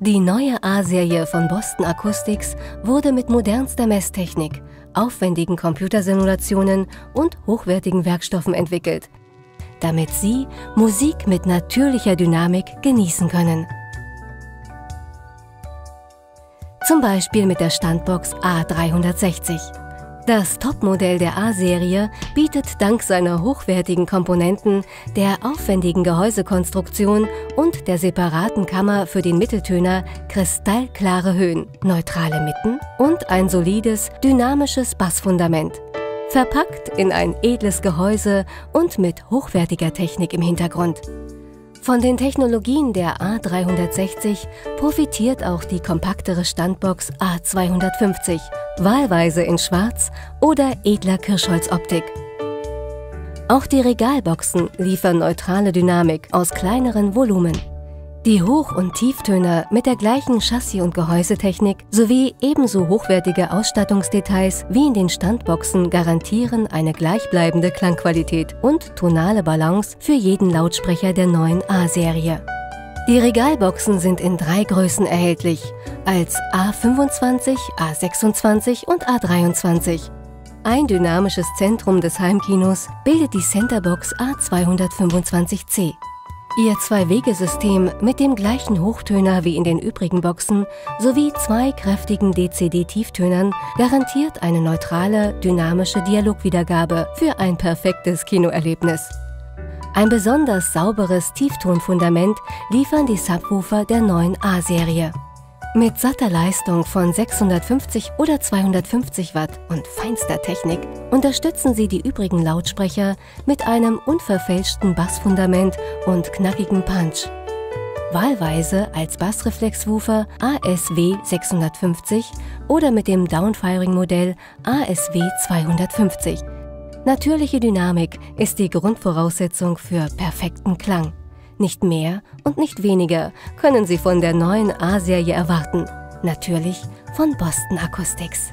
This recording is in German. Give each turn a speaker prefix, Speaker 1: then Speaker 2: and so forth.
Speaker 1: Die neue A-Serie von Boston Acoustics wurde mit modernster Messtechnik, aufwendigen Computersimulationen und hochwertigen Werkstoffen entwickelt, damit Sie Musik mit natürlicher Dynamik genießen können. Zum Beispiel mit der Standbox A360. Das Topmodell der A-Serie bietet dank seiner hochwertigen Komponenten, der aufwendigen Gehäusekonstruktion und der separaten Kammer für den Mitteltöner kristallklare Höhen, neutrale Mitten und ein solides, dynamisches Bassfundament. Verpackt in ein edles Gehäuse und mit hochwertiger Technik im Hintergrund. Von den Technologien der A360 profitiert auch die kompaktere Standbox A250, wahlweise in Schwarz oder edler Kirschholzoptik. Auch die Regalboxen liefern neutrale Dynamik aus kleineren Volumen. Die Hoch- und Tieftöner mit der gleichen Chassis- und Gehäusetechnik sowie ebenso hochwertige Ausstattungsdetails wie in den Standboxen garantieren eine gleichbleibende Klangqualität und tonale Balance für jeden Lautsprecher der neuen A-Serie. Die Regalboxen sind in drei Größen erhältlich, als A25, A26 und A23. Ein dynamisches Zentrum des Heimkinos bildet die Centerbox A225C. Ihr Zwei-Wege-System mit dem gleichen Hochtöner wie in den übrigen Boxen sowie zwei kräftigen DCD-Tieftönern garantiert eine neutrale, dynamische Dialogwiedergabe für ein perfektes Kinoerlebnis. Ein besonders sauberes Tieftonfundament liefern die Subwoofer der neuen A-Serie. Mit satter Leistung von 650 oder 250 Watt und feinster Technik unterstützen sie die übrigen Lautsprecher mit einem unverfälschten Bassfundament und knackigem Punch. Wahlweise als Bassreflexwoofer ASW 650 oder mit dem Downfiring-Modell ASW 250. Natürliche Dynamik ist die Grundvoraussetzung für perfekten Klang. Nicht mehr und nicht weniger können Sie von der neuen A-Serie erwarten. Natürlich von Boston Acoustics.